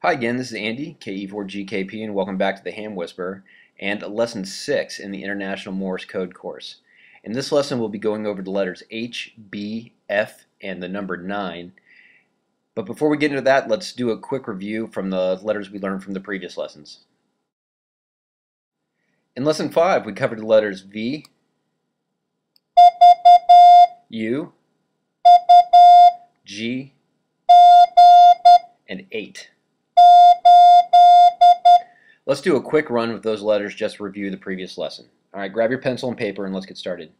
Hi again, this is Andy, KE4GKP, and welcome back to the Ham Whisperer and lesson 6 in the International Morse Code course. In this lesson we'll be going over the letters H, B, F, and the number 9. But before we get into that, let's do a quick review from the letters we learned from the previous lessons. In lesson 5 we covered the letters V, U, G, and 8. Let's do a quick run with those letters just to review the previous lesson. All right, grab your pencil and paper and let's get started.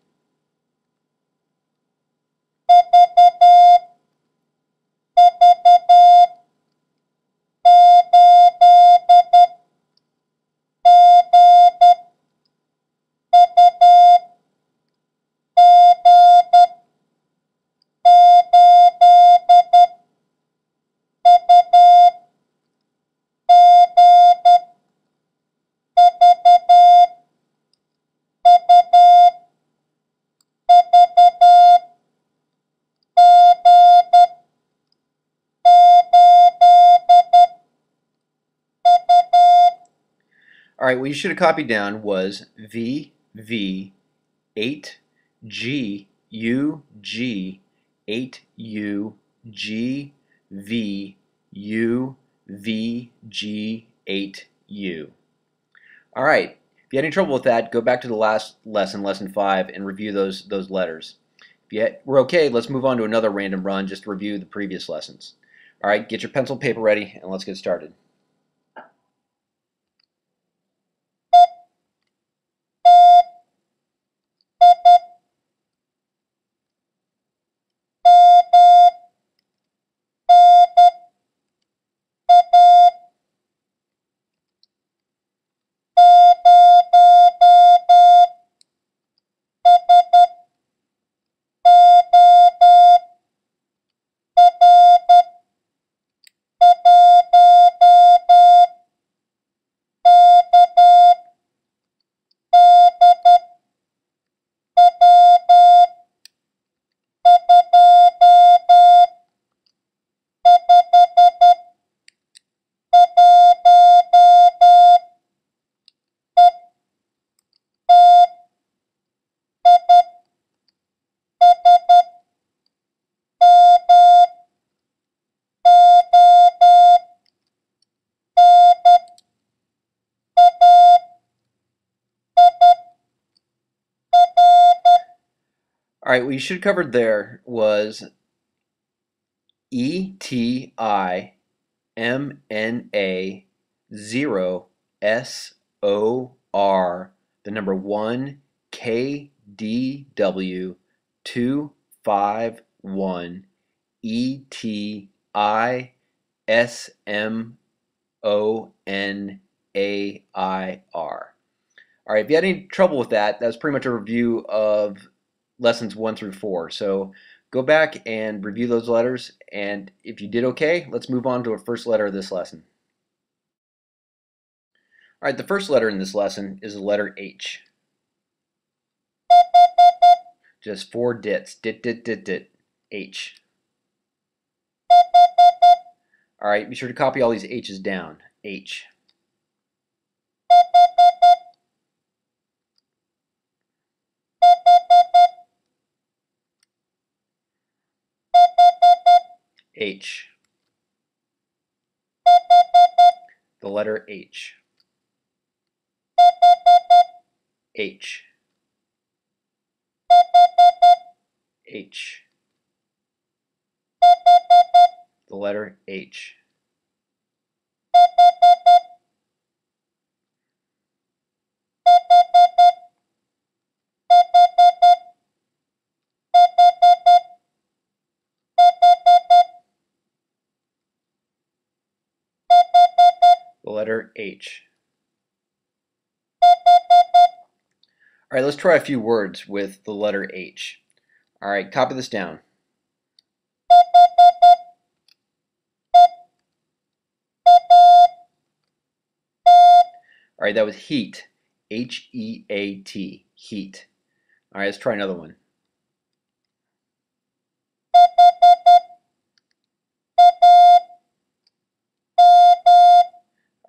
All right, what you should have copied down was V, V, 8, G, U, G, 8, U, G, V, U, V, G, 8, U. All right, if you had any trouble with that, go back to the last lesson, lesson 5, and review those, those letters. If you had, we're okay, let's move on to another random run just review the previous lessons. All right, get your pencil paper ready, and let's get started. All right, what you should have covered there was E T I M N A 0 S O R, the number 1 K D W 251 E T I S M O N A I R. All right, if you had any trouble with that, that's pretty much a review of lessons one through four. So go back and review those letters. And if you did okay, let's move on to a first letter of this lesson. All right, the first letter in this lesson is the letter H. Just four dits. Dit, dit, dit, dit. H. All right, be sure to copy all these H's down. H. H. The letter H. H. H. The letter H. the letter H. All right, let's try a few words with the letter H. All right, copy this down. All right, that was heat. H-E-A-T, heat. All right, let's try another one.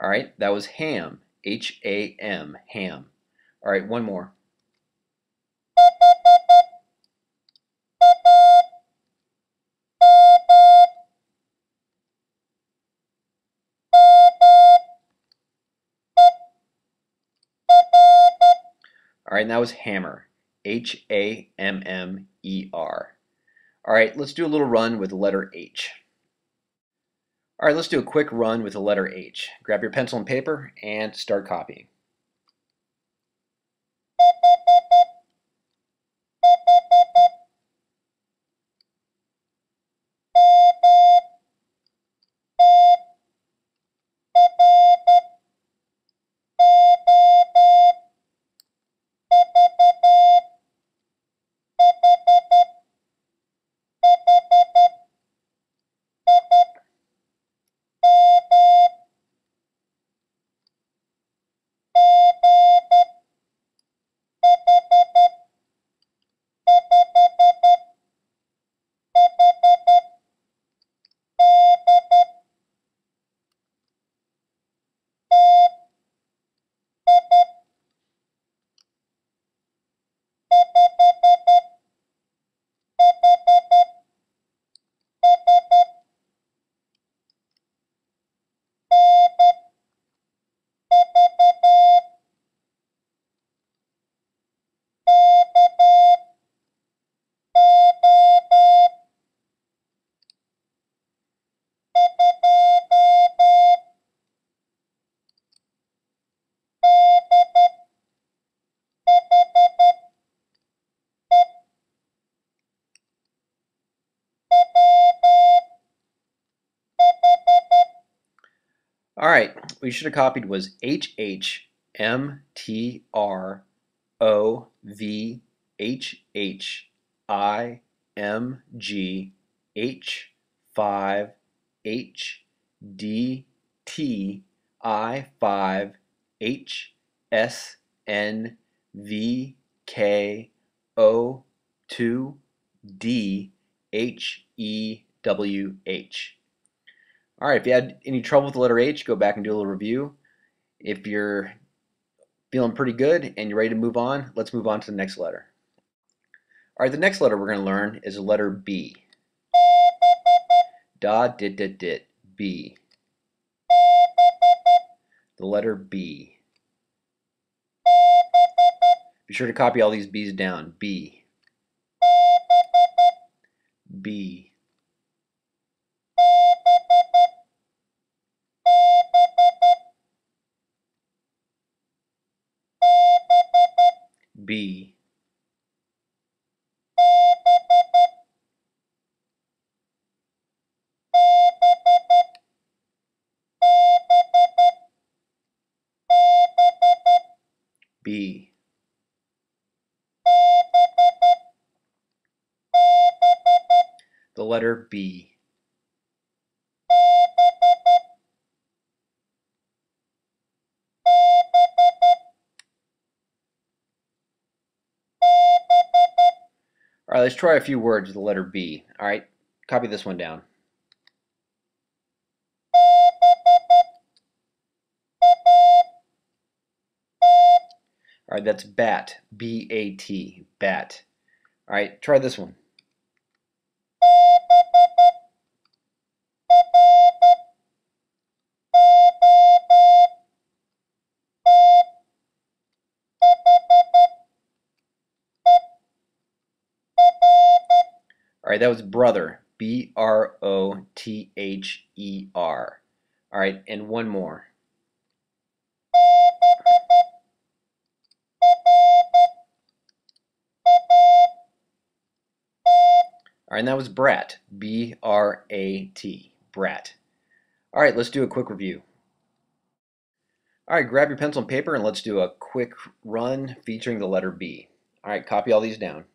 All right, that was ham. H A M, ham. All right, one more. All right, and that was hammer. H A M M E R. All right, let's do a little run with the letter H. All right, let's do a quick run with the letter H. Grab your pencil and paper and start copying. All right, what you should have copied was H H M T R O V H H I M G H five H D T I five H S N V K O two D H E W H. All right, if you had any trouble with the letter H, go back and do a little review. If you're feeling pretty good and you're ready to move on, let's move on to the next letter. All right, the next letter we're going to learn is the letter B. Da, dit, dit, dit, B. The letter B. Be sure to copy all these B's down. B. B. B. B. The letter B. right, let's try a few words with the letter B. All right, copy this one down. All right, that's bat, B-A-T, bat. All right, try this one. All right, that was brother. B R O T H E R. All right, and one more. All right, and that was brat. B R A T. Brat. All right, let's do a quick review. All right, grab your pencil and paper and let's do a quick run featuring the letter B. All right, copy all these down.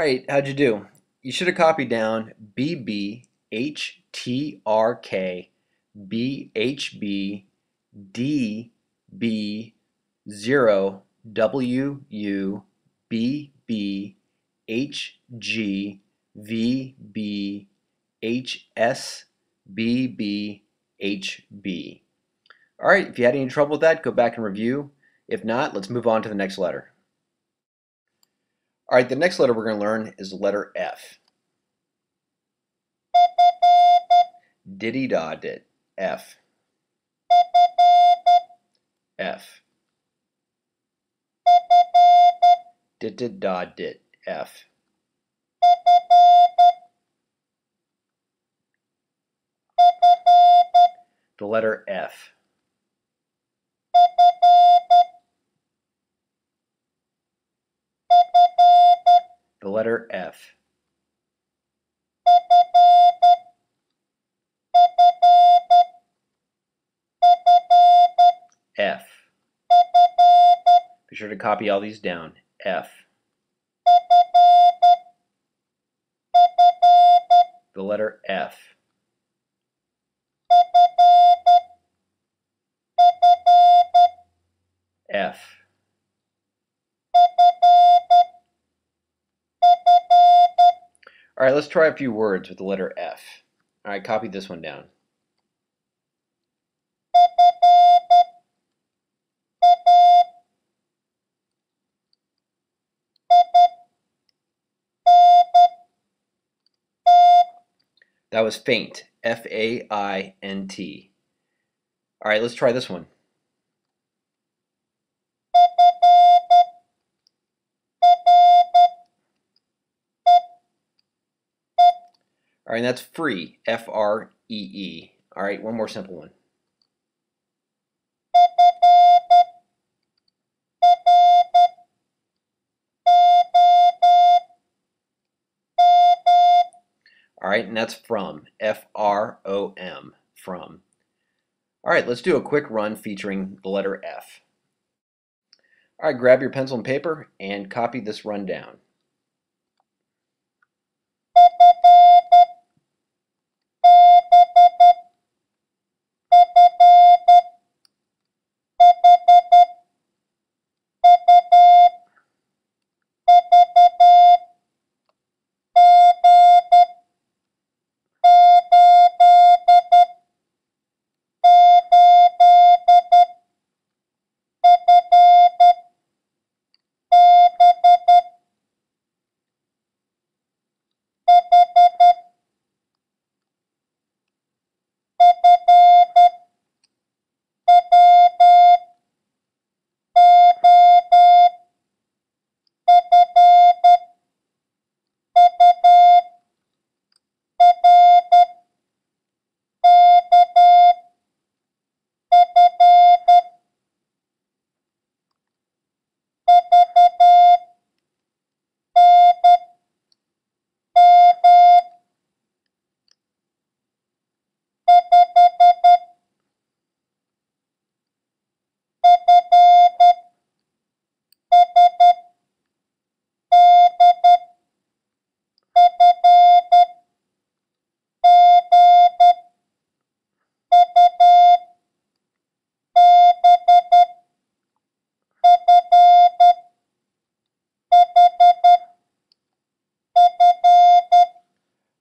Right, how'd you do? You should have copied down BB, HTRK, BHB, DB, 0, WU, BB, HG, VB, HS, BB, HB. All right, if you had any trouble with that, go back and review. If not, let's move on to the next letter. All right, the next letter we're going to learn is the letter F. Diddy da dit. F. F. Dit da dit. F. The letter F. The letter F. F. Be sure to copy all these down. F. The letter F. F. All right, let's try a few words with the letter F. All right, copy this one down. That was faint. F A I N T. All right, let's try this one. All right, and that's free. F R E E. All right, one more simple one. All right, and that's from, F-R-O-M, from. All right, let's do a quick run featuring the letter F. All right, grab your pencil and paper and copy this run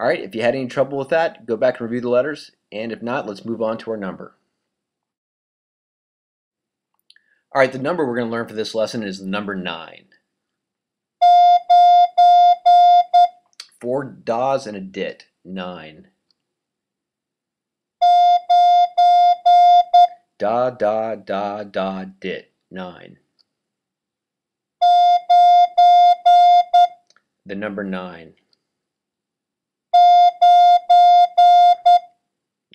All right, if you had any trouble with that, go back and review the letters, and if not, let's move on to our number. All right, the number we're going to learn for this lesson is the number 9. Four das and a dit, 9. Da, da, da, da, dit, 9. The number 9.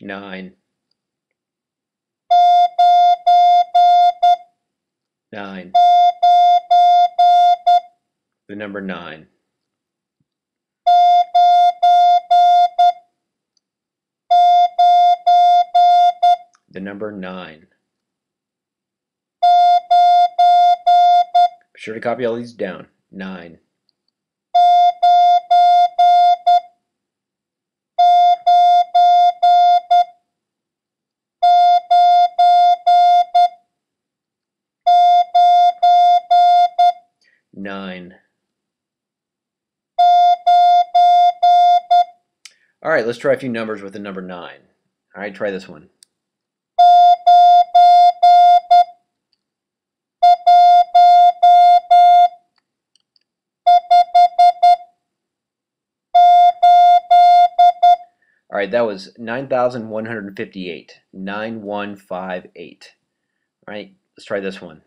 Nine, nine, the number nine. The number nine. Be sure to copy all these down. Nine. Right, let's try a few numbers with the number nine. All right, try this one. All right, that was 9,158. 9158. All right, let's try this one.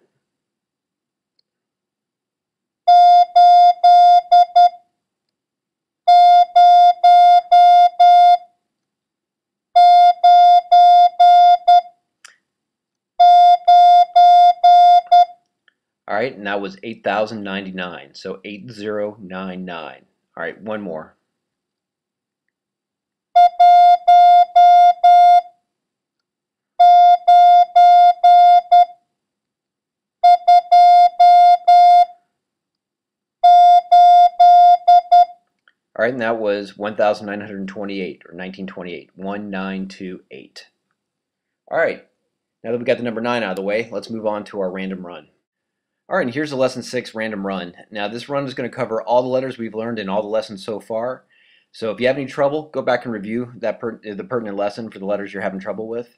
Right, and that was 8,099. So 8099. All right, one more. All right, and that was 1,928 or 1928. 1928. All right, now that we got the number 9 out of the way, let's move on to our random run. All right, and here's the lesson 6 random run. Now this run is going to cover all the letters we've learned in all the lessons so far. So if you have any trouble, go back and review that per the pertinent lesson for the letters you're having trouble with.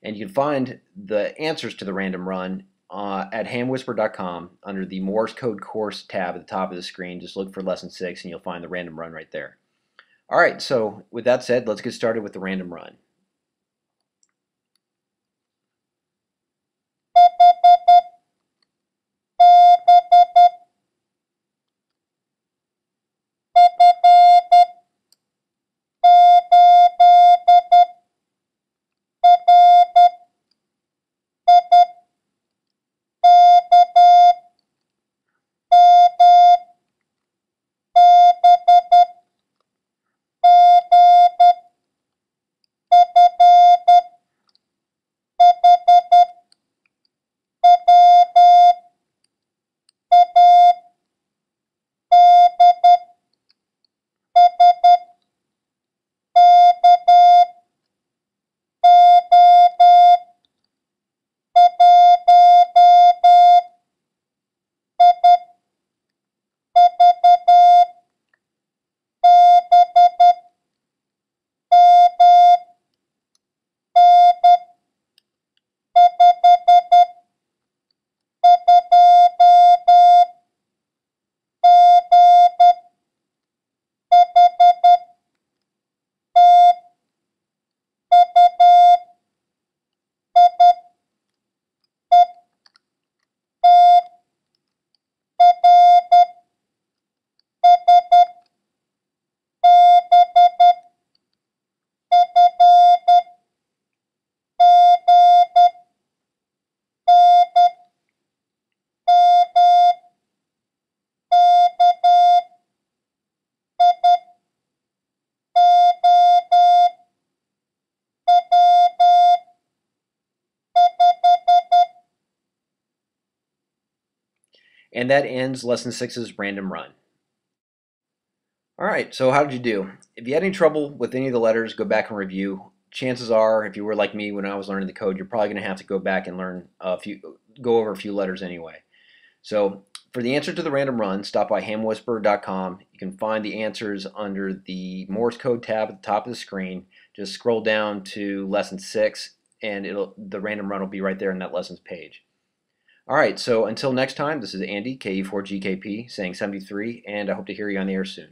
And you can find the answers to the random run uh, at hamwhisperer.com under the Morse Code Course tab at the top of the screen. Just look for Lesson 6 and you'll find the random run right there. All right, so with that said, let's get started with the random run. And that ends Lesson 6's random run. All right, so how did you do? If you had any trouble with any of the letters, go back and review. Chances are, if you were like me when I was learning the code, you're probably going to have to go back and learn a few, go over a few letters anyway. So for the answer to the random run, stop by hamwhisperer.com. You can find the answers under the Morse code tab at the top of the screen. Just scroll down to lesson six, and it'll the random run will be right there in that lessons page. All right, so until next time, this is Andy, KE4GKP, saying 73, and I hope to hear you on the air soon.